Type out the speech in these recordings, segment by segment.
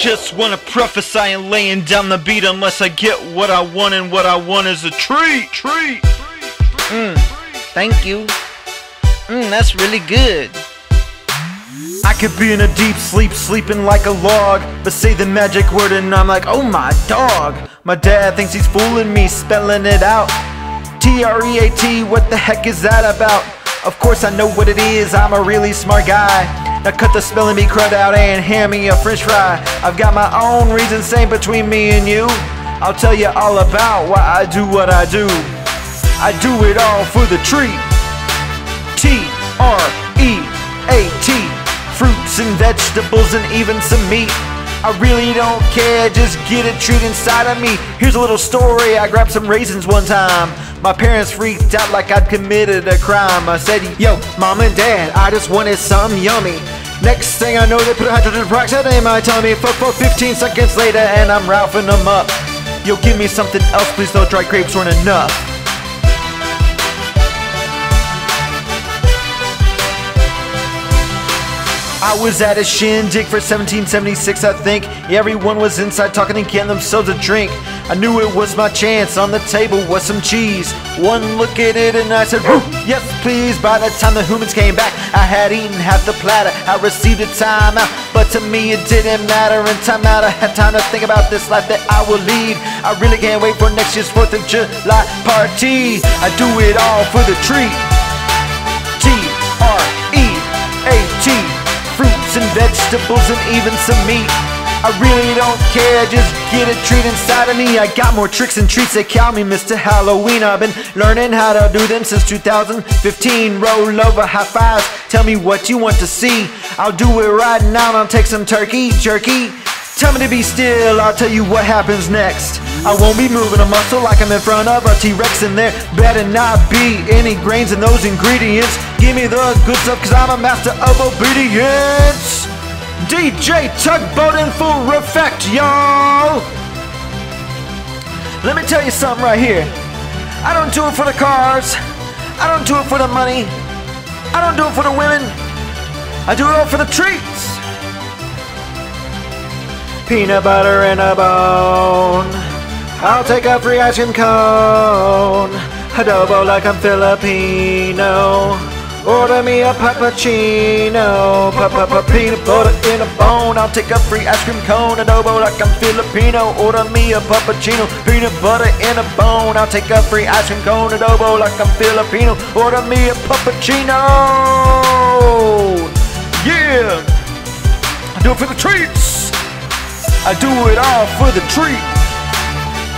just wanna prophesy and laying down the beat unless I get what I want and what I want is a treat, treat. Mmm, thank you. Mmm, that's really good. I could be in a deep sleep, sleeping like a log But say the magic word and I'm like, oh my dog My dad thinks he's fooling me, spelling it out T-R-E-A-T, what the heck is that about? Of course I know what it is, I'm a really smart guy Now cut the spelling bee crud out and hand me a french fry. I've got my own reasons saying between me and you. I'll tell you all about why I do what I do. I do it all for the treat T-R-E-A-T fruits and vegetables and even some meat. I really don't care, just get a treat inside of me. Here's a little story, I grabbed some raisins one time. My parents freaked out like I'd committed a crime. I said, yo, mom and dad, I just wanted some yummy. Next thing I know, they put a hydrogen peroxide in my tummy. For, for 15 seconds later, and I'm ralphing them up. Yo, give me something else, please, though dry grapes weren't enough. I was at a shindig for 1776, I think. Everyone was inside talking and getting themselves a drink. I knew it was my chance. On the table was some cheese. One look at it and I said, yes, please. By the time the humans came back, I had eaten half the platter. I received a timeout, but to me it didn't matter. In time out, I had time to think about this life that I will lead. I really can't wait for next year's 4th of July party. I do it all for the. T-R-E-A-T vegetables and even some meat. I really don't care, just get a treat inside of me. I got more tricks and treats that call me Mr. Halloween. I've been learning how to do them since 2015. Roll over, high fives, tell me what you want to see. I'll do it right now, I'll take some turkey, jerky. Tell me to be still, I'll tell you what happens next. I won't be moving a muscle like I'm in front of a T-Rex and there better not be any grains in those ingredients. Give me the good stuff cause I'm a master of obedience. DJ Tugboat in full effect, y'all. Let me tell you something right here. I don't do it for the cars. I don't do it for the money. I don't do it for the women. I do it all for the treats peanut butter and a bone. I'll take a free ice cream cone. Adobo like I'm Filipino. Order me a puppuccino. Peanut butter in a bone. I'll take a free ice cream cone. Adobo like I'm Filipino. Order me a puppuccino. Peanut butter in a bone. I'll take a free ice cream cone. Adobo like I'm Filipino. Order me a puppuccino. Yeah. I do it for the treats. I do it all for the treat.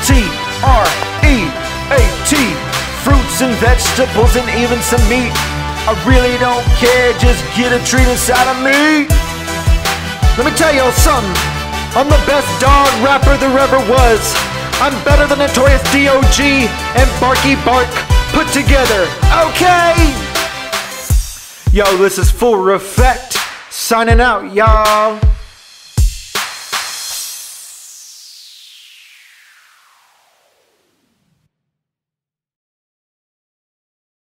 T R E A T. Fruits and vegetables and even some meat. I really don't care, just get a treat inside of me. Let me tell y'all something. I'm the best dog rapper there ever was. I'm better than Notorious D.O.G. and Barky Bark put together. Okay? Yo, this is Full Ruffect. Signing out, y'all.